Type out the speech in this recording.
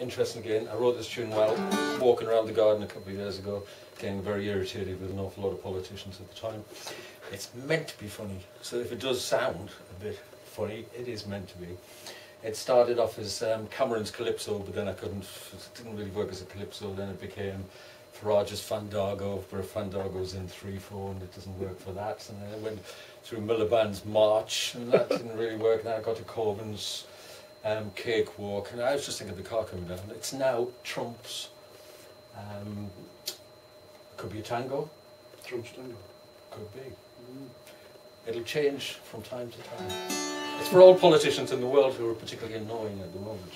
interesting again. I wrote this tune while walking around the garden a couple of years ago, getting very irritated with an awful lot of politicians at the time. It's meant to be funny, so if it does sound a bit funny, it is meant to be. It started off as um, Cameron's Calypso, but then I couldn't, it didn't really work as a Calypso, then it became Farage's Fandango, where Fandango's in 3-4 and it doesn't work for that. And then it went through Miliband's March, and that didn't really work. And then I got to Corbyn's um, Cakewalk, and I was just thinking of the car coming down. It's now Trump's, um, could be a tango, Trump's tango. could be. Mm. It'll change from time to time. It's for all politicians in the world who are particularly annoying at the moment.